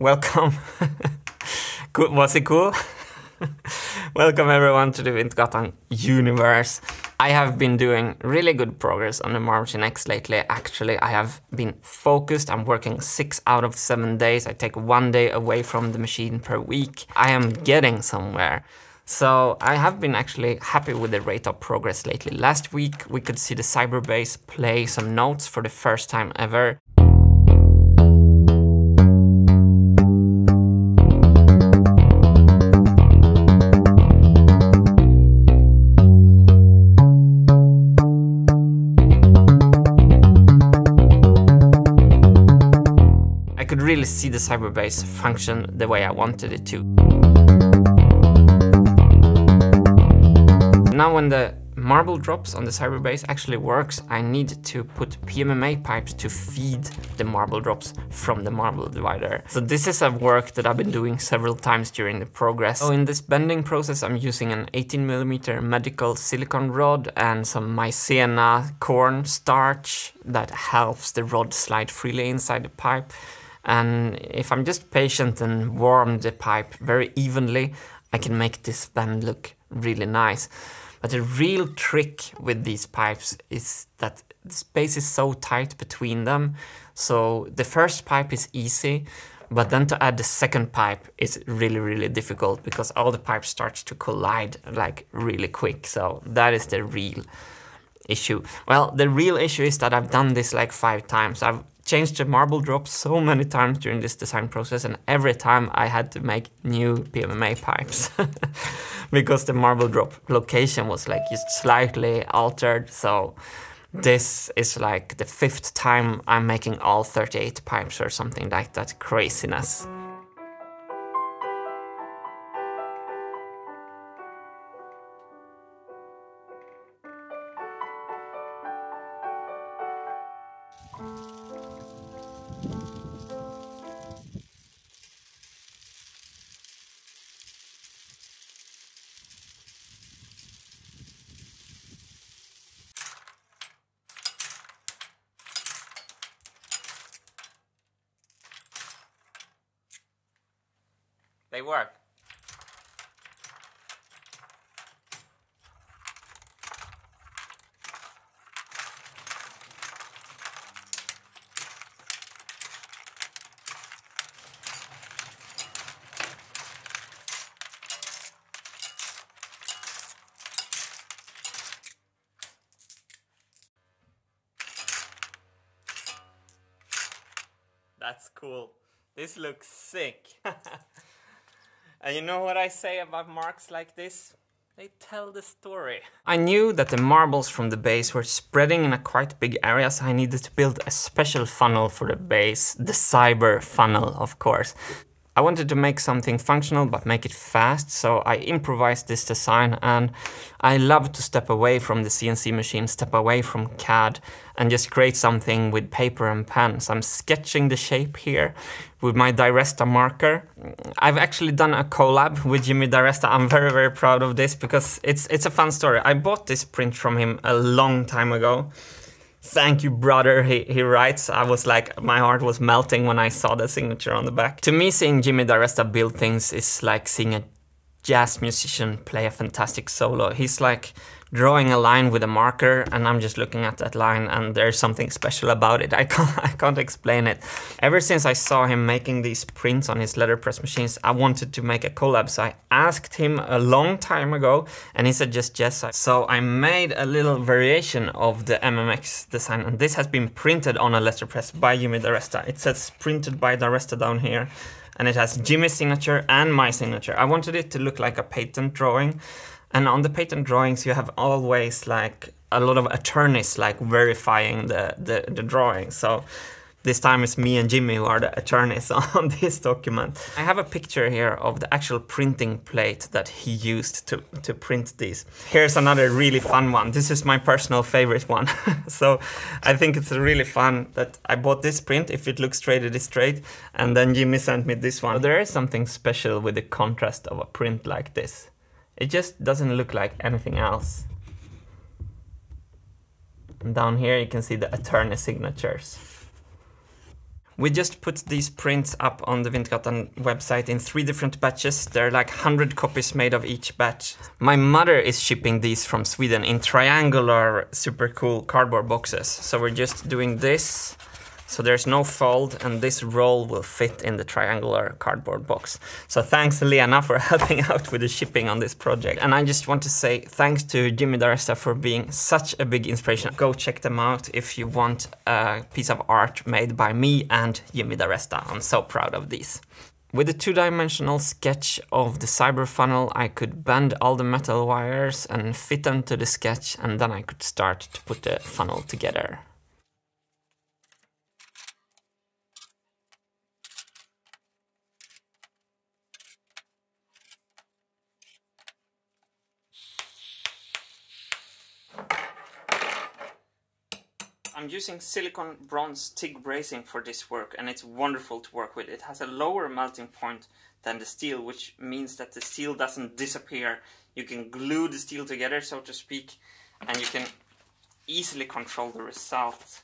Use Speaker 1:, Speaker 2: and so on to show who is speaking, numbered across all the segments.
Speaker 1: welcome. cool. Was it cool? welcome everyone to the Wintergatan universe. I have been doing really good progress on the Machine X lately. Actually, I have been focused. I'm working six out of seven days. I take one day away from the machine per week. I am getting somewhere. So I have been actually happy with the rate of progress lately. Last week we could see the Cyber Bass play some notes for the first time ever. See the Cyber Bass function the way I wanted it to. Now when the marble drops on the Cyber Bass actually works, I need to put PMMA pipes to feed the marble drops from the marble divider. So this is a work that I've been doing several times during the progress. So in this bending process, I'm using an 18mm medical silicone rod and some maizena corn starch that helps the rod slide freely inside the pipe. And if I'm just patient and warm the pipe very evenly, I can make this bend look really nice. But the real trick with these pipes is that the space is so tight between them. So the first pipe is easy, but then to add the second pipe is really, really difficult because all the pipes start to collide like really quick. So that is the real issue. Well, the real issue is that I've done this like five times. I've changed the marble drop so many times during this design process and every time I had to make new PMMA pipes because the marble drop location was like just slightly altered so this is like the fifth time I'm making all 38 pipes or something like that craziness. They work. That's cool. This looks sick. And you know what I say about marks like this? They tell the story. I knew that the marbles from the bass were spreading in a quite big area, so I needed to build a special funnel for the bass, the cyber funnel, of course. I wanted to make something functional but make it fast, so I improvised this design and I love to step away from the CNC machine, step away from CAD and just create something with paper and pen. So I'm sketching the shape here with my DiResta marker. I've actually done a collab with Jimmy DiResta. I'm very, very proud of this because it's, it's a fun story. I bought this print from him a long time ago Thank you, brother, he, he writes. I was like, my heart was melting when I saw the signature on the back. To me, seeing Jimmy DiResta build things is like seeing a jazz musician play a fantastic solo. He's like drawing a line with a marker and I'm just looking at that line and there's something special about it. I can't, I can't explain it. Ever since I saw him making these prints on his letterpress machines, I wanted to make a collab. So I asked him a long time ago and he said just yes. So I made a little variation of the MMX design and this has been printed on a letterpress by Jimmy DiResta. It says printed by DiResta down here and it has Jimmy's signature and my signature. I wanted it to look like a patent drawing and on the patent drawings, you have always like a lot of attorneys like verifying the, the, the drawing. So this time it's me and Jimmy who are the attorneys on this document. I have a picture here of the actual printing plate that he used to, to print these. Here's another really fun one. This is my personal favorite one. so I think it's really fun that I bought this print. If it looks straight, it is straight. And then Jimmy sent me this one. There is something special with the contrast of a print like this. It just doesn't look like anything else. And down here you can see the attorney signatures. We just put these prints up on the Wintergatan website in three different batches. There are like 100 copies made of each batch. My mother is shipping these from Sweden in triangular, super cool cardboard boxes. So we're just doing this so there's no fold and this roll will fit in the triangular cardboard box. So thanks Lena for helping out with the shipping on this project. And I just want to say thanks to Jimmy DiResta for being such a big inspiration. Go check them out if you want a piece of art made by me and Jimmy DiResta. I'm so proud of these. With a two-dimensional sketch of the cyber funnel, I could bend all the metal wires and fit them to the sketch and then I could start to put the funnel together. I'm using silicon bronze TIG brazing for this work and it's wonderful to work with. It has a lower melting point than the steel, which means that the steel doesn't disappear. You can glue the steel together, so to speak, and you can easily control the results.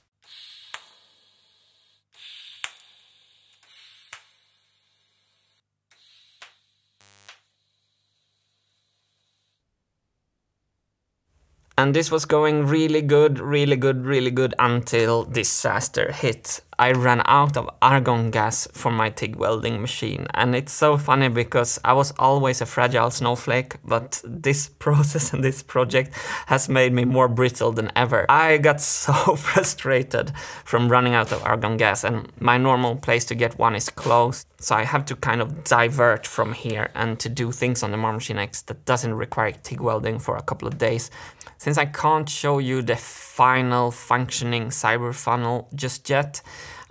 Speaker 1: And this was going really good, really good, really good until disaster hit. I ran out of argon gas for my TIG welding machine. And it's so funny because I was always a fragile snowflake, but this process and this project has made me more brittle than ever. I got so frustrated from running out of argon gas and my normal place to get one is closed. So I have to kind of divert from here and to do things on the Marble Machine X that doesn't require TIG welding for a couple of days. Since I can't show you the final functioning cyber funnel just yet,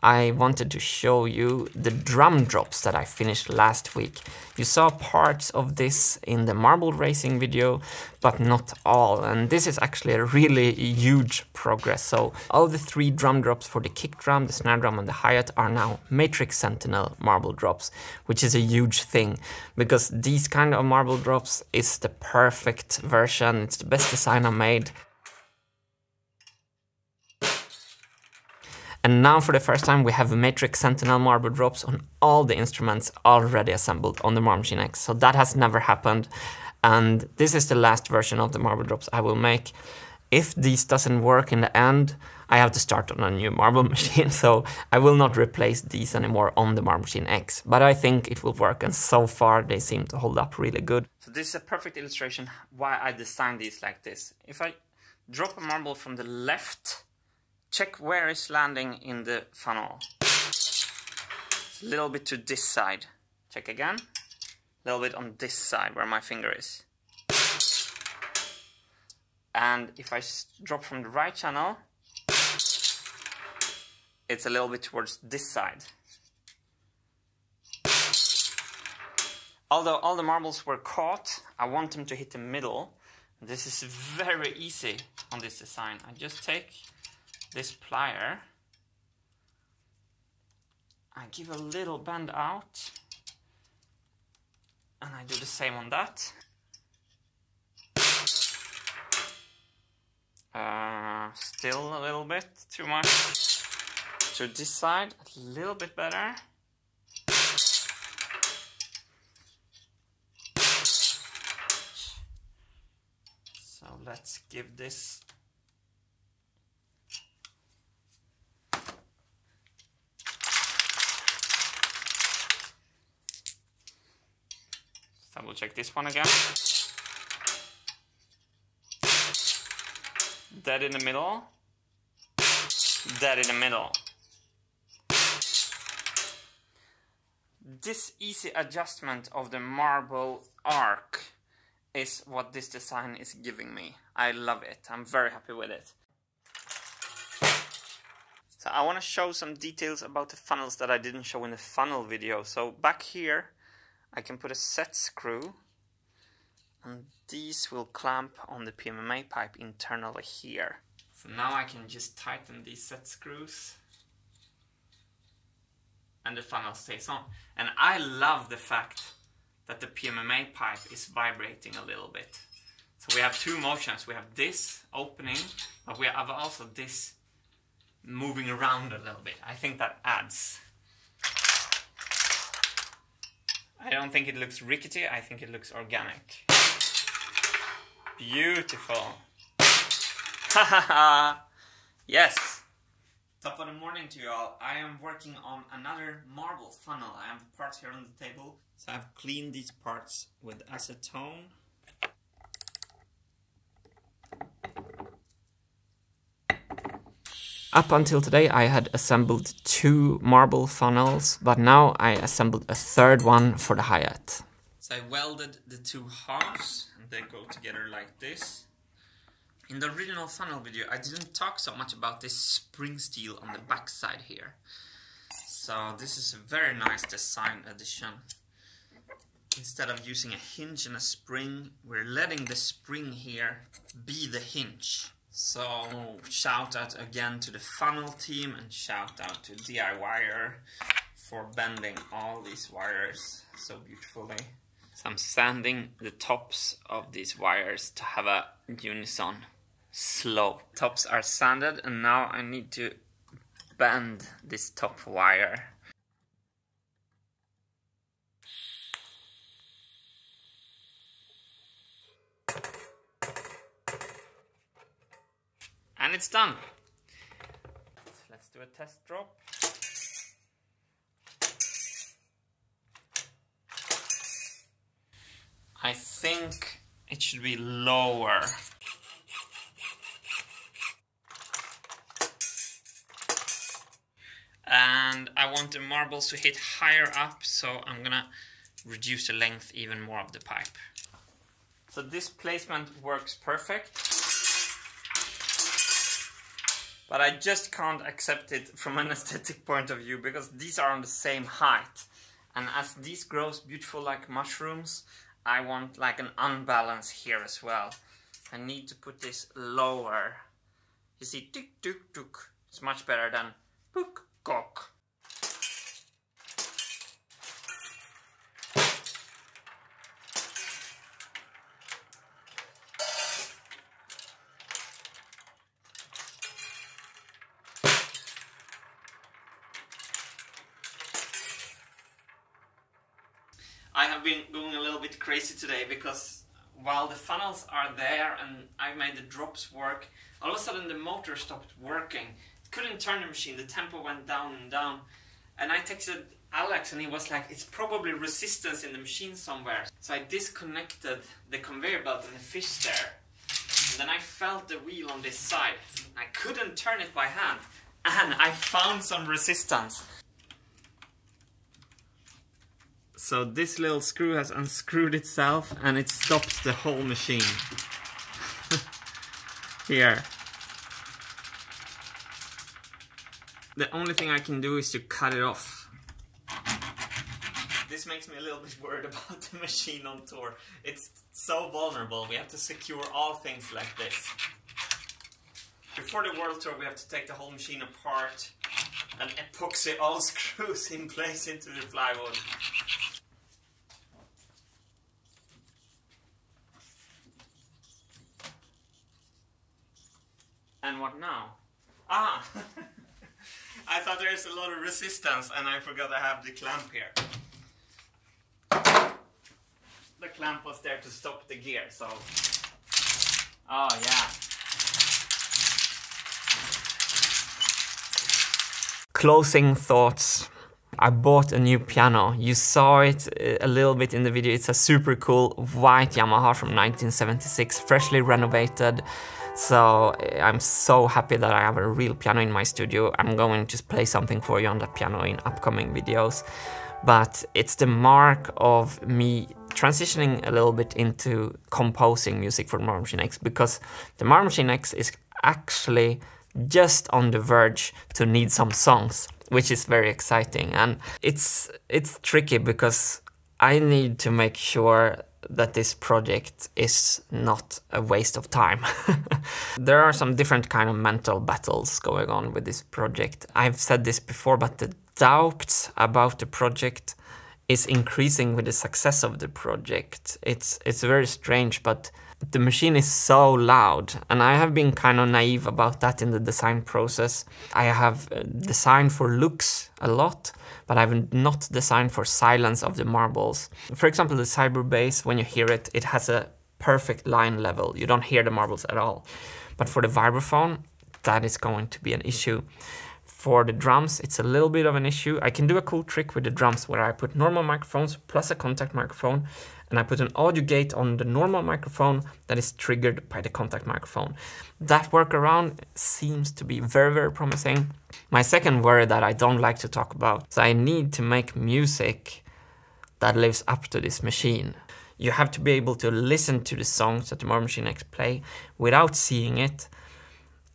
Speaker 1: I wanted to show you the drum drops that I finished last week. You saw parts of this in the marble racing video, but not all. And this is actually a really huge progress. So all the three drum drops for the kick drum, the snare drum and the hi-hat are now Matrix Sentinel marble drops, which is a huge thing because these kind of marble drops is the perfect version. It's the best design I made. And now for the first time we have Matrix Sentinel marble drops on all the instruments already assembled on the Marble Machine X. So that has never happened. And this is the last version of the marble drops I will make. If this doesn't work in the end, I have to start on a new marble machine, so I will not replace these anymore on the Marble Machine X. But I think it will work, and so far they seem to hold up really good. So this is a perfect illustration why I designed these like this. If I drop a marble from the left check where it's landing in the funnel. A little bit to this side. Check again. A little bit on this side where my finger is. And if I drop from the right channel, it's a little bit towards this side. Although all the marbles were caught, I want them to hit the middle. This is very easy on this design. I just take this plier, I give a little bend out and I do the same on that. Uh, still a little bit too much to this side, a little bit better. So let's give this Double check this one again. Dead in the middle. Dead in the middle. This easy adjustment of the marble arc is what this design is giving me. I love it. I'm very happy with it. So I want to show some details about the funnels that I didn't show in the funnel video. So back here I can put a set screw and these will clamp on the PMMA pipe internally here. So now I can just tighten these set screws and the funnel stays on. And I love the fact that the PMMA pipe is vibrating a little bit. So we have two motions. We have this opening, but we have also this moving around a little bit. I think that adds don't think it looks rickety, I think it looks organic. Beautiful. yes. Top of the morning to you all. I am working on another marble funnel. I have parts here on the table. So I've cleaned these parts with acetone. Up until today I had assembled two marble funnels, but now I assembled a third one for the hi-hat. So I welded the two halves and they go together like this. In the original funnel video I didn't talk so much about this spring steel on the back side here. So this is a very nice design addition. Instead of using a hinge and a spring, we're letting the spring here be the hinge. So shout out again to the funnel team and shout out to DIYer for bending all these wires so beautifully. So I'm sanding the tops of these wires to have a unison slope. Tops are sanded and now I need to bend this top wire And it's done. Let's do a test drop. I think it should be lower. And I want the marbles to hit higher up, so I'm gonna reduce the length even more of the pipe. So this placement works perfect but I just can't accept it from an aesthetic point of view because these are on the same height. And as these grows beautiful like mushrooms, I want like an unbalance here as well. I need to put this lower. You see, tuk tuk tuk. It's much better than book cock. I have been going a little bit crazy today because while the funnels are there and I made the drops work, all of a sudden the motor stopped working. It couldn't turn the machine, the tempo went down and down. And I texted Alex and he was like, it's probably resistance in the machine somewhere. So I disconnected the conveyor belt and the fish there. And then I felt the wheel on this side. I couldn't turn it by hand. And I found some resistance. So this little screw has unscrewed itself and it stops the whole machine. Here. The only thing I can do is to cut it off. This makes me a little bit worried about the machine on tour. It's so vulnerable, we have to secure all things like this. Before the world tour we have to take the whole machine apart and epoxy all screws in place into the plywood. And what now? Ah! I thought there's a lot of resistance and I forgot I have the clamp here. The clamp was there to stop the gear, so... Oh yeah. Closing thoughts. I bought a new piano. You saw it uh, a little bit in the video. It's a super cool white Yamaha from 1976, freshly renovated. So eh, I'm so happy that I have a real piano in my studio. I'm going to play something for you on the piano in upcoming videos. But it's the mark of me transitioning a little bit into composing music for Marble Machine X because the Marble Machine X is actually just on the verge to need some songs, which is very exciting. And it's it's tricky because I need to make sure that this project is not a waste of time. there are some different kind of mental battles going on with this project. I've said this before, but the doubt about the project is increasing with the success of the project. It's it's very strange, but the machine is so loud and I have been kind of naive about that in the design process. I have uh, designed for looks a lot, but I've not designed for silence of the marbles. For example, the cyber bass, when you hear it, it has a perfect line level. You don't hear the marbles at all. But for the vibraphone, that is going to be an issue. For the drums, it's a little bit of an issue. I can do a cool trick with the drums where I put normal microphones plus a contact microphone and I put an audio gate on the normal microphone that is triggered by the contact microphone. That workaround seems to be very, very promising. My second worry that I don't like to talk about is I need to make music that lives up to this machine. You have to be able to listen to the songs that the Marble Machine X play without seeing it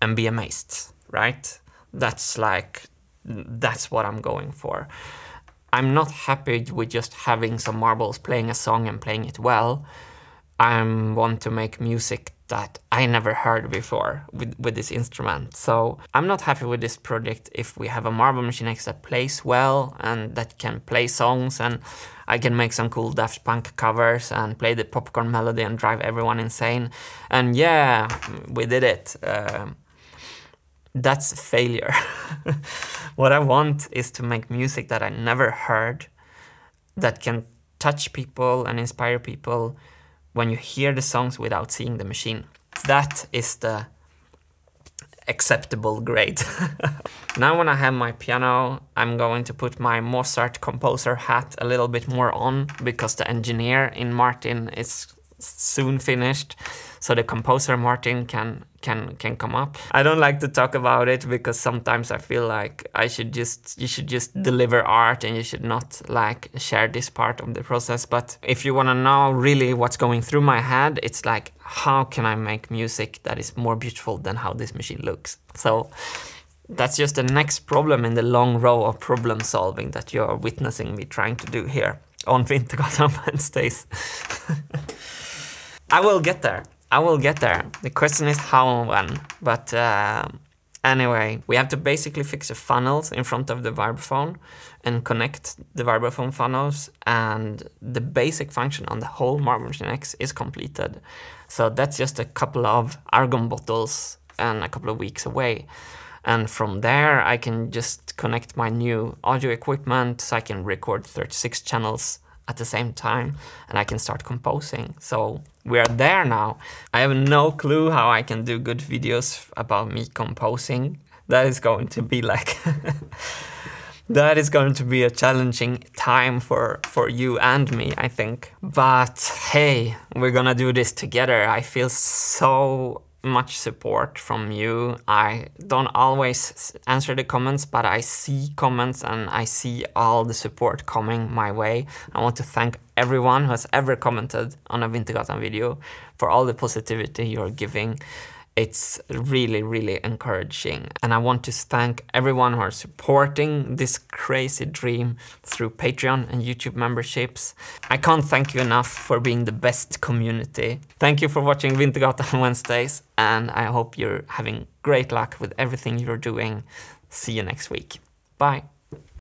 Speaker 1: and be amazed, right? That's like that's what I'm going for. I'm not happy with just having some marbles playing a song and playing it well. I want to make music that I never heard before with, with this instrument. So I'm not happy with this project if we have a Marble Machine X that plays well and that can play songs and I can make some cool Daft Punk covers and play the popcorn melody and drive everyone insane. And yeah, we did it. Uh, that's failure. what I want is to make music that I never heard, that can touch people and inspire people when you hear the songs without seeing the machine. That is the acceptable grade. now when I have my piano, I'm going to put my Mozart composer hat a little bit more on because the engineer in Martin is soon finished so the composer Martin can can can come up. I don't like to talk about it because sometimes I feel like I should just you should just deliver art and you should not like share this part of the process. But if you want to know really what's going through my head, it's like how can I make music that is more beautiful than how this machine looks? So that's just the next problem in the long row of problem solving that you're witnessing me trying to do here on Wintergatan Wednesdays. I will get there. I will get there. The question is how and when. But uh, anyway, we have to basically fix the funnels in front of the vibraphone and connect the vibraphone funnels and the basic function on the whole Marble Machine X is completed. So that's just a couple of argon bottles and a couple of weeks away. And from there, I can just connect my new audio equipment so I can record 36 channels at the same time and I can start composing. So we are there now. I have no clue how I can do good videos about me composing. That is going to be like that is going to be a challenging time for for you and me, I think. But hey, we're gonna do this together. I feel so much support from you. I don't always answer the comments, but I see comments and I see all the support coming my way. I want to thank everyone who has ever commented on a Wintergatan video for all the positivity you're giving. It's really, really encouraging. And I want to thank everyone who are supporting this crazy dream through Patreon and YouTube memberships. I can't thank you enough for being the best community. Thank you for watching Wintergatan Wednesdays, and I hope you're having great luck with everything you're doing. See you next week. Bye.